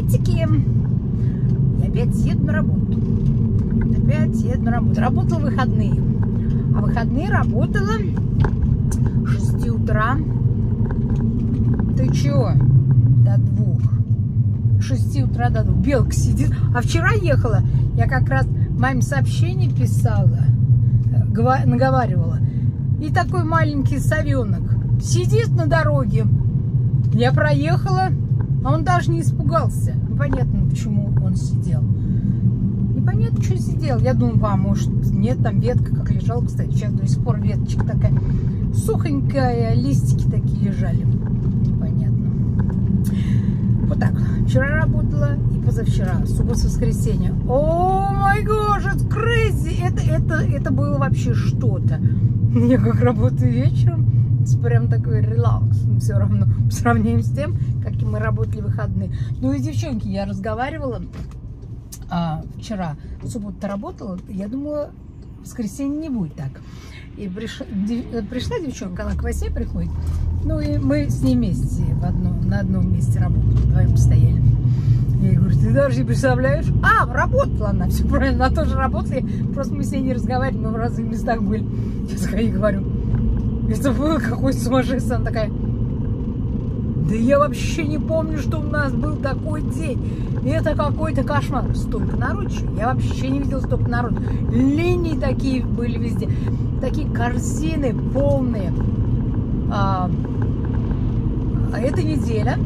приветики! И опять еду на работу. Опять еду на работу. Работала выходные. А выходные работала 6 утра. Ты чего? До двух. 6 утра до двух. Белка сидит. А вчера ехала. Я как раз маме сообщение писала. Наговаривала. И такой маленький совенок сидит на дороге. Я проехала, а он даже не испугался. Непонятно, почему он сидел. Непонятно, что сидел. Я думаю, а может, нет, там ветка как лежала. Кстати, сейчас до сих пор веточка такая сухонькая, листики такие лежали. Непонятно. Вот так. Вчера работала и позавчера, суббота-воскресенье. О май гаш, это crazy! Это, это, это было вообще что-то. Я как работаю вечером, прям такой релакс, все равно, по сравнению с тем, каким мы работали выходные. Ну и девчонки, я разговаривала а, вчера, в субботу работала, я думала, в воскресенье не будет так. И приш... пришла девчонка, она к Васе приходит, ну и мы с ней вместе в одном, на одном месте работали, вдвоем стояли. Я ей говорю, ты даже не представляешь? А, работала она, все правильно, она тоже работала, просто мы с ней не разговаривали, мы в разных местах были. Я ей говорю, это было какой сумасшествие. Она такая, да я вообще не помню, что у нас был такой день. Это какой-то кошмар. Столько народу. Я вообще не видела столько народу. Линии такие были везде. Такие корзины полные. А эта неделя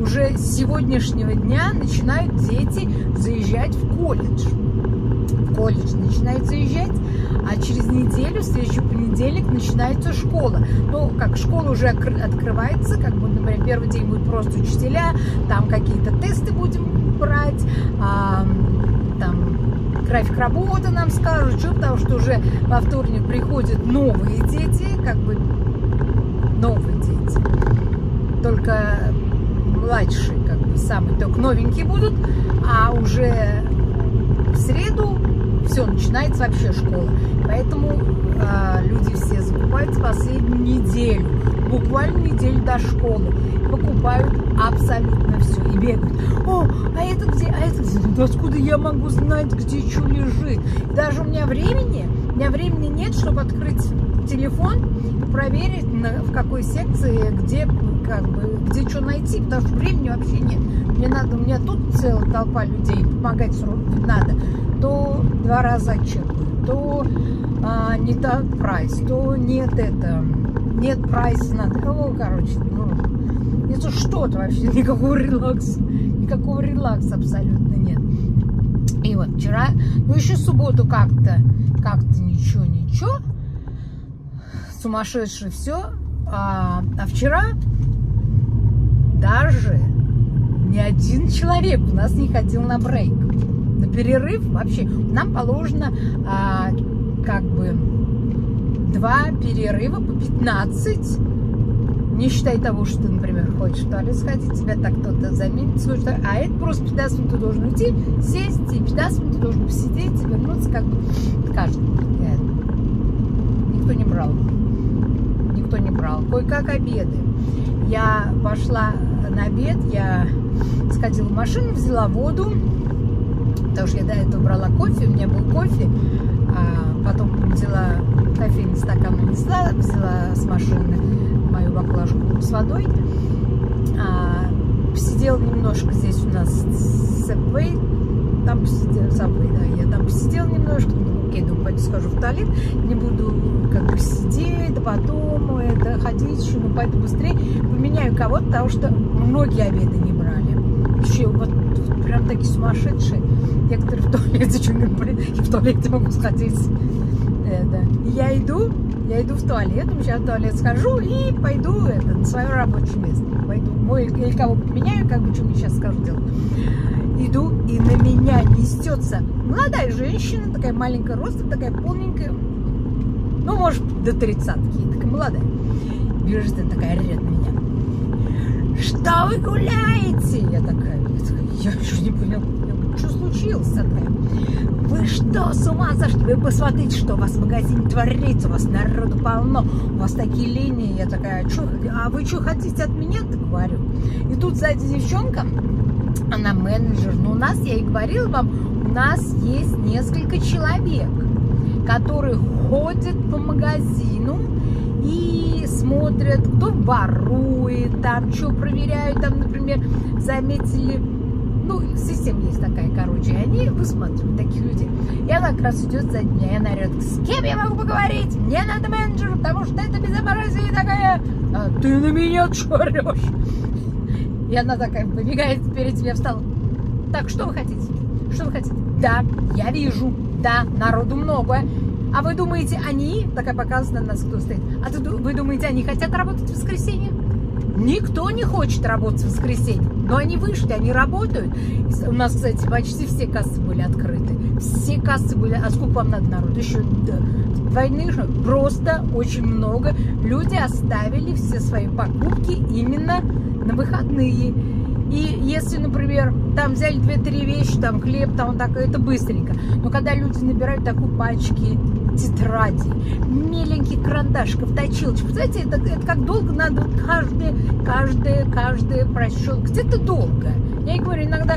уже с сегодняшнего дня начинают дети заезжать в колледж. В колледж начинают заезжать а через неделю, в следующий понедельник, начинается школа. Ну, как школа уже открывается, как бы, например, первый день будет просто учителя, там какие-то тесты будем брать, а, там график работы нам скажут, что, потому что уже во вторник приходят новые дети, как бы новые дети, только младшие, как бы самые, только новенькие будут, а уже в среду все, начинается вообще школа. Поэтому э, люди все закупают последнюю неделю, буквально неделю до школы. Покупают абсолютно все и бегают. О, а это где, а это где? Ну, откуда я могу знать, где что лежит? Даже у меня времени, у меня времени нет, чтобы открыть телефон проверить, на, в какой секции, где, как бы, где что найти, потому что времени вообще нет. Мне надо, у меня тут целая толпа людей, помогать надо то два раза отчеркнут, то а, не так прайс, то нет это, нет прайс надо. Ну, короче, ну, это что-то вообще, никакого релакса, никакого релакса абсолютно нет. И вот вчера, ну еще субботу как-то, как-то ничего-ничего, сумасшедшее все, а, а вчера даже ни один человек у нас не ходил на брейк на перерыв вообще нам положено а, как бы два перерыва по 15 не считай того, что ты, например, хочешь в туалет сходить, тебя так кто-то заменит свой, что... а это просто 15 минут ты должен уйти, сесть, и 15 минут ты должен посидеть, вернуться, как бы, каждый. Никто не брал. Никто не брал. Кое-как обеды. Я пошла на обед, я сходила в машину, взяла воду, потому что я до этого брала кофе, у меня был кофе, а потом взяла кофейный стакан нанесла, взяла с машины мою баклажку с водой, а, посидела немножко здесь у нас Subway, там посидела, Subway, да, я там посидела немножко, окей, думаю, пойду схожу в туалет, не буду как бы сидеть, да потом это, ходить еще, ну, пойду быстрее, поменяю кого-то, потому что многие обеды не брали. Еще вот прям такие сумасшедшие. Некоторые в туалете, что блин, я в туалете могу сходить. Э, да. Я иду, я иду в туалет, сейчас в туалет схожу и пойду это, на свое рабочее место. Пойду, мой, или кого поменяю, как бы, что мне сейчас скажут делать. Иду, и на меня несется молодая женщина, такая маленькая роста, такая полненькая, ну, может, до тридцатки, такая молодая. Бежит, такая орет на меня. Что вы гуляете? Я такая, Я еще не понял, что случилось такое? Вы что, с ума сошли? Вы посмотрите, что у вас в магазине творится, у вас народу полно, у вас такие линии. Я такая, что, а вы что хотите от меня? Так говорю. И тут сзади девчонка, она менеджер. Но у нас, я и говорила вам, у нас есть несколько человек, которые ходят по магазину и смотрят, кто ворует, там, что проверяют, там, например, заметили ну, система есть такая, короче, и они высматривают таких людей. И она как раз идет за меня, и она орет, с кем я могу поговорить? Мне надо менеджер, потому что это безобразие такая. А ты на меня орешь? И она такая выбегает перед тебя, встала. Так, что вы хотите? Что вы хотите? Да, я вижу. Да, народу много. А вы думаете, они, такая показана на нас, кто стоит, а ты, вы думаете, они хотят работать в воскресенье? Никто не хочет работать в воскресенье, но они вышли, они работают. У нас, кстати, почти все кассы были открыты. Все кассы были... А сколько вам надо народ? Еще да, войны же просто очень много. Люди оставили все свои покупки именно на выходные. И если, например, там взяли 2-3 вещи, там хлеб, там так, это быстренько. Но когда люди набирают такую пачки тетрадей, меленьких карандашиков, точилочек, знаете, это, это как долго надо вот каждое, каждое, каждое прощелкать. Это долго. Я и говорю, иногда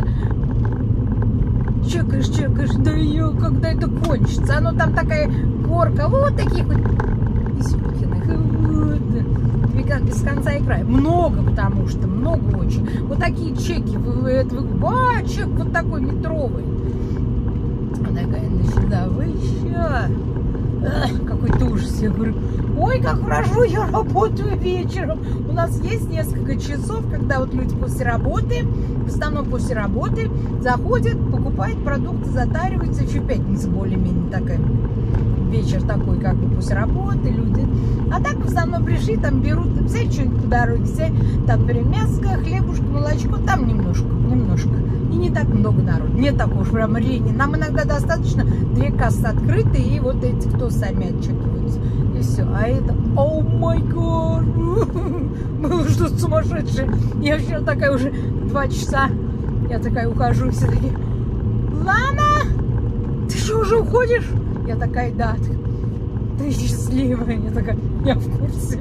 чекаешь, чекаешь, да ее, когда это кончится. Оно там такая горка, вот таких вот вот без конца и края. Много, потому что, много очень. Вот такие чеки, это, а, чек вот такой метровый. Она такая, ну сюда, вы еще. Какой-то ужас. Я говорю, ой, как хорошо, я работаю вечером. У нас есть несколько часов, когда вот люди после работы, в основном после работы, заходят, покупают продукты, затариваются. Еще пятница более-менее такая вечер такой, как бы после работы люди. А так в основном пришли, там берут, взять что-нибудь по дороге, взять, там, мяско, хлебушка, молочко, там немножко, немножко. И не так много народу. Нет такого уж прям рени. Нам иногда достаточно две кассы открыты, и вот эти, кто сами отчитываются. И все. А это, о май гад, было что-то сумасшедшее. Я вообще такая уже два часа, я такая ухожу, все такие, Лана, ты что, уже уходишь? Я такая, да, ты счастливая. Я такая, я в курсе.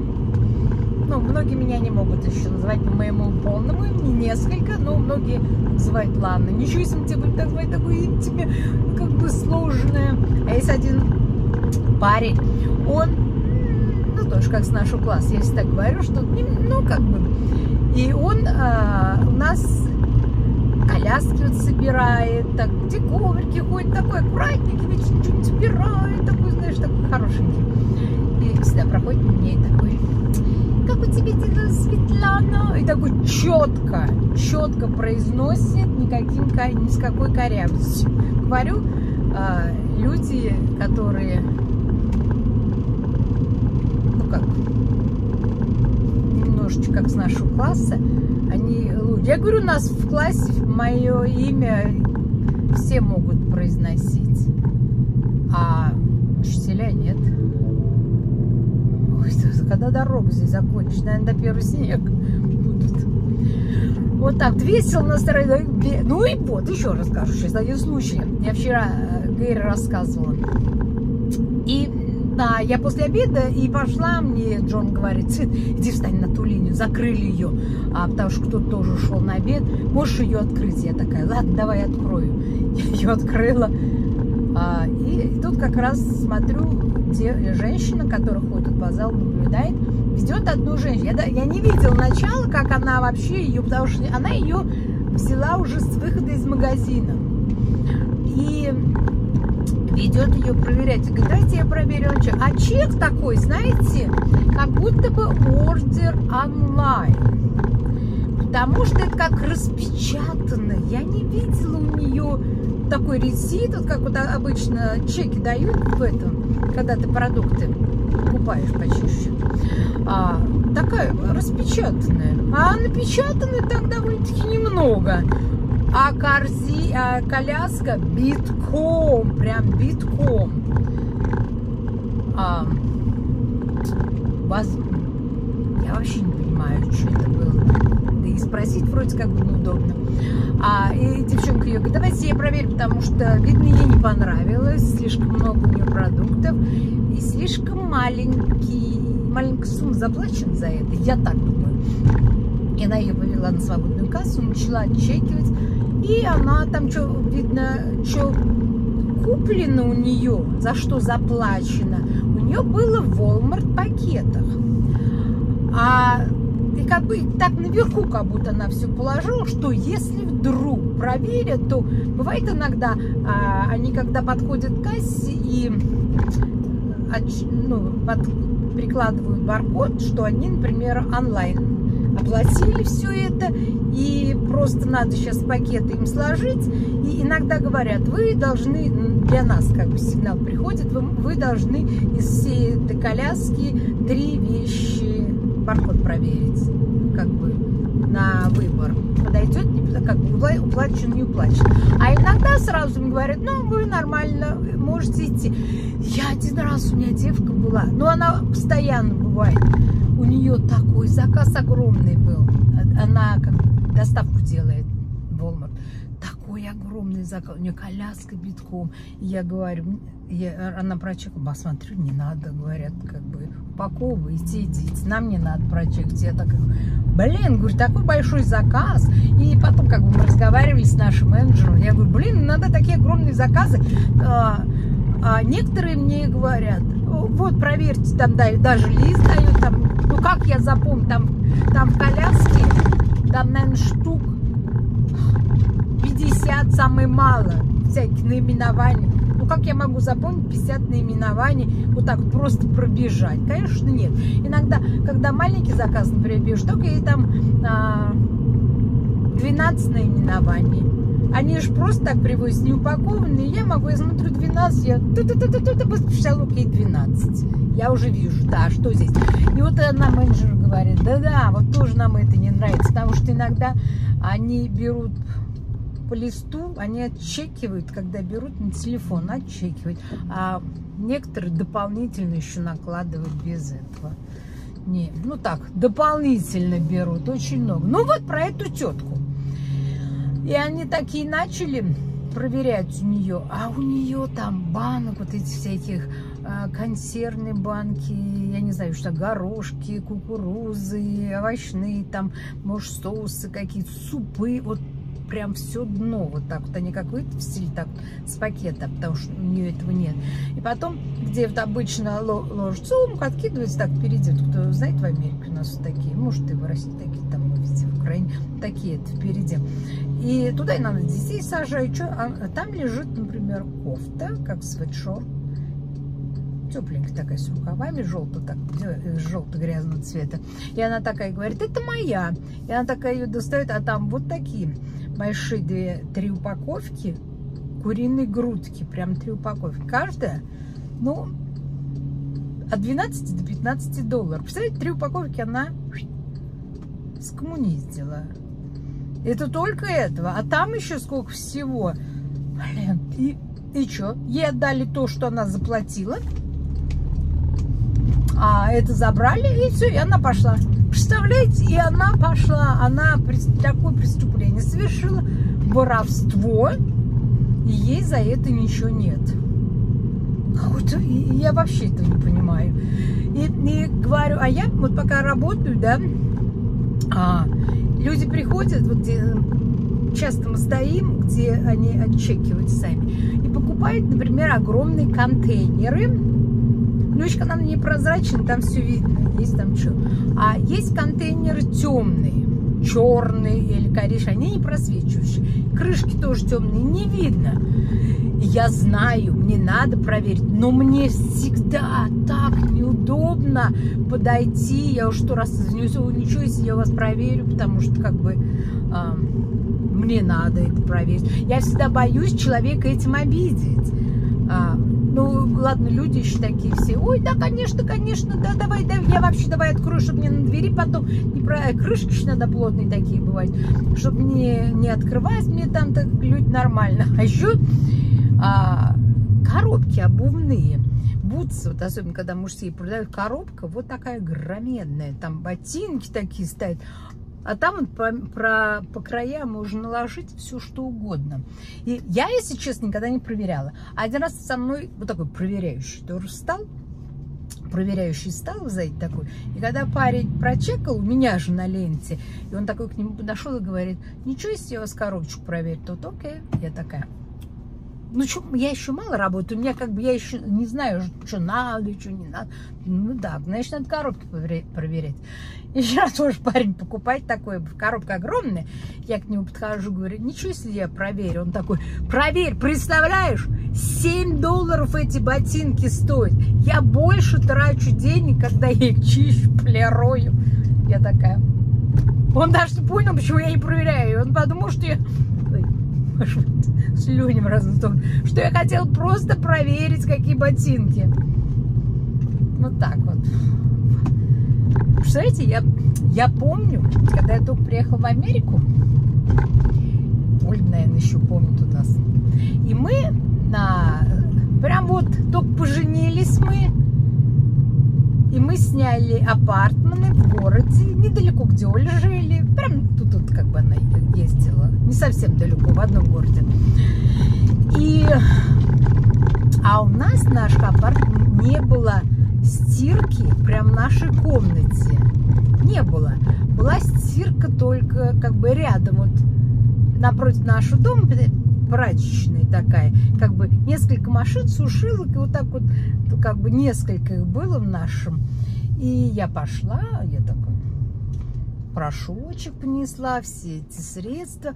Ну, многие меня не могут еще называть по моему полному имени, несколько, но многие называют Лана. Ничего, если будем так звать, такое имя тебе как бы сложное. А есть один парень, он, ну, тоже как с нашего класса, я так говорю, что, ну, как бы, и он а, у нас коляски вот собирает, так, где коврики ходит, такой аккуратненький, ведь не собирает, такой, знаешь, такой хорошенький. И всегда проходит мне и такой, как у тебя дела, Светлана? И такой четко, четко произносит, никаким, ни с какой корявостью. Говорю, а, люди, которые, ну как, немножечко как с нашего класса, они я говорю, у нас в классе мое имя все могут произносить, а учителя нет. Ой, когда дорога здесь закончится, наверное, до первого снег будет. Вот так, весело настроение. Ну и вот, еще расскажу сейчас один случай. Я вчера э, Гэри рассказывала. И да, я после обеда и пошла, мне Джон говорит, Цит, иди встань на ту линию, закрыли ее, а, потому что кто-то тоже ушел на обед, можешь ее открыть? Я такая, ладно, давай открою. Я ее открыла, а, и, и тут как раз смотрю, где женщина, которая ходит по залу, наблюдает, ведет одну женщину. Я, я не видела начала, как она вообще ее, потому что она ее взяла уже с выхода из магазина. И ведет ее проверять. И говорит, давайте я проверю чек. А чек такой, знаете, как будто бы ордер онлайн. Потому что это как распечатано. Я не видела у нее такой ресит, вот как вот обычно чеки дают в этом, когда ты продукты покупаешь почище. А, такая распечатанная. А напечатанная так довольно-таки немного а, корзи, а коляска битком, прям битком. А, вас... Я вообще не понимаю, что это было. И спросить вроде как бы неудобно. А и девчонка ее говорит, давайте я проверю, потому что, видно, ей не понравилось. Слишком много у нее продуктов. И слишком маленький, маленькая сумма заплачена за это. Я так думаю. И она ее повела на свободную кассу, начала отчекивать. И она там, что, видно, что куплено у нее, за что заплачено, у нее было в Walmart пакетах. А и как бы так наверху как будто она все положила, что если вдруг проверят, то бывает иногда, а, они когда подходят к кассе и ну, под, прикладывают баркод, что они, например, онлайн оплатили все это, и просто надо сейчас пакеты им сложить. И иногда говорят, вы должны, для нас как бы сигнал приходит, вы, вы должны из всей этой коляски три вещи, баркод проверить, как бы на выбор. Подойдет, как бы уплачен, не уплачен. А иногда сразу мне говорят, ну, вы нормально, можете идти. Я один раз, у меня девка была, но она постоянно бывает у нее такой заказ огромный был. Она как доставку делает в Walmart. Такой огромный заказ. У нее коляска битком. Я говорю, я, она прочекала, посмотрю, не надо, говорят, как бы упаковывайте, идите. Нам не надо прочекать. Я так, блин, говорю, такой большой заказ. И потом как бы мы разговаривали с нашим менеджером. Я говорю, блин, надо такие огромные заказы. А, а некоторые мне говорят, вот проверьте, там даже лист дают, там ну как я запомню, там, там в коляске, там, наверное, штук 50 самое мало всяких наименований. Ну как я могу запомнить 50 наименований, вот так просто пробежать? Конечно, нет. Иногда, когда маленький заказ, например, берешь, только и там а, 12 наименований. Они же просто так привозят неупакованные. Я могу, я смотрю 12, я быстро окей, 12. Я уже вижу, да, что здесь. И вот одна менеджер говорит, да-да, вот тоже нам это не нравится, потому что иногда они берут по листу, они отчекивают, когда берут на телефон, отчекивают. А некоторые дополнительно еще накладывают без этого. Не, ну так, дополнительно берут, очень много. Ну вот про эту тетку. И они такие начали проверять у нее, а у нее там банок вот этих всяких а, консервные банки, я не знаю, что горошки, кукурузы, овощные, там, может, соусы какие-то, супы, вот прям все дно вот так вот. Они как выпустили так с пакета, потому что у нее этого нет. И потом, где вот обычно ложат сумку, откидывается так впереди. Кто знает, в Америке у нас вот такие, может, и в России такие, там мы в Украине, такие это впереди. И туда и надо детей сажать. Что? А там лежит, например, кофта, как свитшот, тепленькая такая с рукавами, желто так, э, желто-грязного цвета. И она такая говорит, это моя. И она такая ее достает, а там вот такие большие две, три упаковки куриной грудки, прям три упаковки. Каждая, ну, от 12 до 15 долларов. Представляете, три упаковки она скоммуниздила. Это только этого. А там еще сколько всего. Блин, и, и что? Ей отдали то, что она заплатила. А это забрали, и все, и она пошла. Представляете, и она пошла, она такое преступление совершила, воровство, и ей за это ничего нет. Какой-то, я вообще этого не понимаю. И, и говорю, а я вот пока работаю, да, а, люди приходят, вот где часто мы стоим, где они отчекивают сами, и покупают, например, огромные контейнеры, Ключка, она непрозрачная, там все видно, есть там что. А есть контейнеры темные, черные или коричневые, они не просвечивающие. Крышки тоже темные, не видно. Я знаю, мне надо проверить, но мне всегда так неудобно подойти. Я уж сто раз извинюсь, ничего, если я вас проверю, потому что как бы э, мне надо это проверить. Я всегда боюсь человека этим обидеть. А, ну, ладно, люди еще такие все. Ой, да, конечно, конечно, да, давай, да, я вообще давай открою, чтобы мне на двери потом не про крышки же надо плотные такие бывают, чтобы мне не открывать, мне там так люди нормально. А еще а, коробки обувные. Бутсы, вот особенно когда мужские продают коробка, вот такая громедная, там ботинки такие стоят. А там вот по, про, по краям можно наложить все, что угодно. И я, если честно, никогда не проверяла. Один раз со мной вот такой проверяющий тоже встал, проверяющий стал сзади такой. И когда парень прочекал, у меня же на ленте, и он такой к нему подошел и говорит, ничего, если я вас коробочку проверить, то окей. Я такая, ну, что, я еще мало работаю, у меня как бы, я еще не знаю, что надо, что не надо. Ну да, значит, надо коробки проверять. И сейчас тоже парень покупать такой, коробка огромная. Я к нему подхожу, говорю, ничего, если я проверю. Он такой, проверь, представляешь, 7 долларов эти ботинки стоят. Я больше трачу денег, когда я их чищу, полирую. Я такая, он даже не понял, почему я не проверяю. Он подумал, что я слюнем разным сторону, что я хотел просто проверить, какие ботинки. Вот так вот. Представляете, я, я помню, когда я только приехала в Америку, Ольга, наверное, еще помнит у нас, и мы на... Прям вот только поженились мы, и мы сняли апартменты в городе, недалеко, где Оля жили. Прям тут, тут как бы она ездила. Не совсем далеко, в одном городе. И... А у нас наш апартмент не было стирки прям в нашей комнате. Не было. Была стирка только как бы рядом, вот напротив нашего дома, прачечная такая, как бы несколько машин, сушилок, и вот так вот, как бы несколько их было в нашем. И я пошла, я такой порошочек принесла, все эти средства,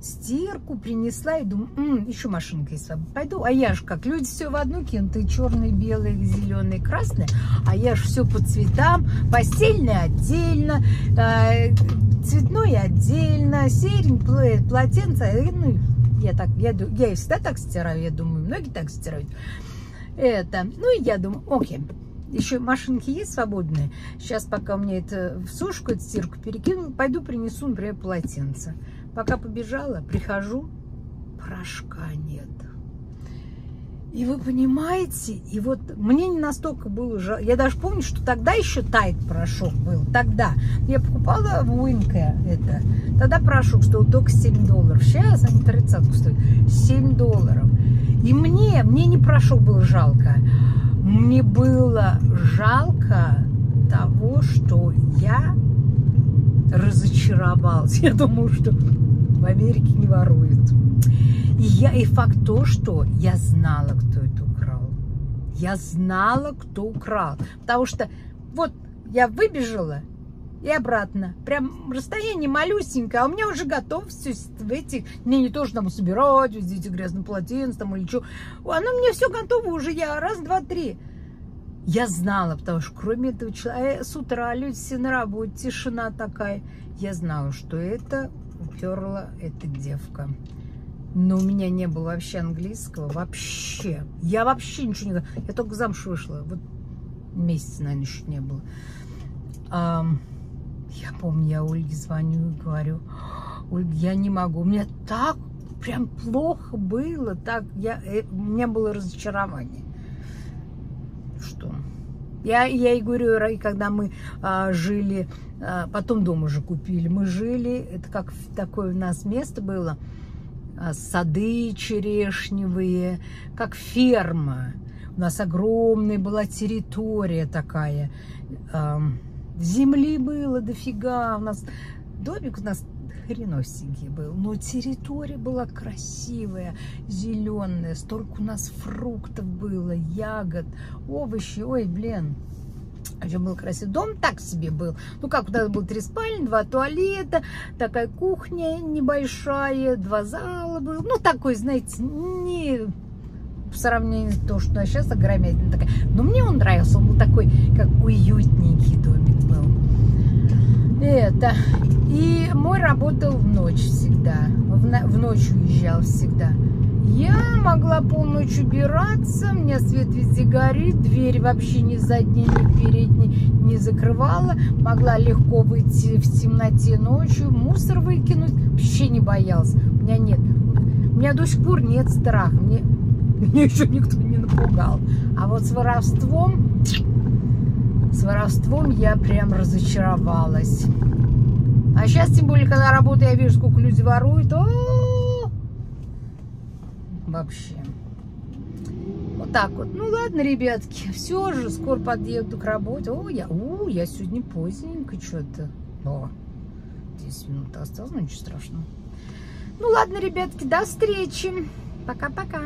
стирку принесла и думаю, М, еще машинка есть, пойду. А я же как, люди все в одну кинут, и черные, белые, зеленые, красные, а я же все по цветам, постельное отдельно, э, цветное отдельно, серень, полотенце, ну, я так, я, я и всегда так стираю, я думаю, многие так стирают. Это, ну и я думаю, окей, еще машинки есть свободные. Сейчас, пока у меня это в сушку, эту стирку перекину, пойду принесу, например, полотенце. Пока побежала, прихожу, порошка нет. И вы понимаете, и вот мне не настолько было жалко. Я даже помню, что тогда еще тайт порошок был. Тогда. Я покупала в Уинке это. Тогда порошок стоил только 7 долларов. Сейчас они тридцатку стоят. 7 долларов. И мне, мне не порошок был жалко. Мне было жалко того, что я разочаровалась. Я думаю, что в Америке не воруют. Я, и факт то, что я знала, кто это украл. Я знала, кто украл. Потому что вот я выбежала и обратно. Прям расстояние малюсенькое, а у меня уже готов все в этих... Мне не то, что там собирать, везде эти грязные полотенца там или что. Оно у меня все готово уже, я раз, два, три. Я знала, потому что кроме этого человека, с утра люди все на работе, тишина такая. Я знала, что это уперла эта девка. Но у меня не было вообще английского, вообще. Я вообще ничего не... Я только замуж вышла, вот месяц, наверное, еще не было. А, я помню, я Ольге звоню и говорю, Ольга, я не могу, у меня так прям плохо было, так, я, э, у меня было разочарование. Что? Я, я и говорю, когда мы а, жили, а, потом дом уже купили, мы жили, это как такое у нас место было, сады черешневые, как ферма. У нас огромная была территория такая. Земли было дофига. У нас домик у нас хреносенький был. Но территория была красивая, зеленая. Столько у нас фруктов было, ягод, овощи. Ой, блин, очень был красивый. Дом так себе был. Ну как, у нас было три спальни, два туалета, такая кухня небольшая, два зала был. Ну такой, знаете, не в сравнении с то, что сейчас огромная такая. Но мне он нравился, он был такой, как уютненький домик был. Это. И мой работал в ночь всегда. В, в ночь уезжал всегда. Я могла полночь убираться, у меня свет везде горит, дверь вообще ни задней, ни передней не закрывала. Могла легко выйти в темноте ночью, мусор выкинуть, вообще не боялась. У меня нет, у меня до сих пор нет страха, мне, мне еще никто не напугал. А вот с воровством, с воровством я прям разочаровалась. А сейчас, тем более, когда работаю, я вижу, сколько люди воруют. О -о -о! Вообще. Вот так вот. Ну ладно, ребятки, все же, скоро подъеду к работе. О, я, о, я сегодня поздненько что-то. О, 10 минут осталось, ну ничего страшного. Ну ладно, ребятки, до встречи. Пока-пока.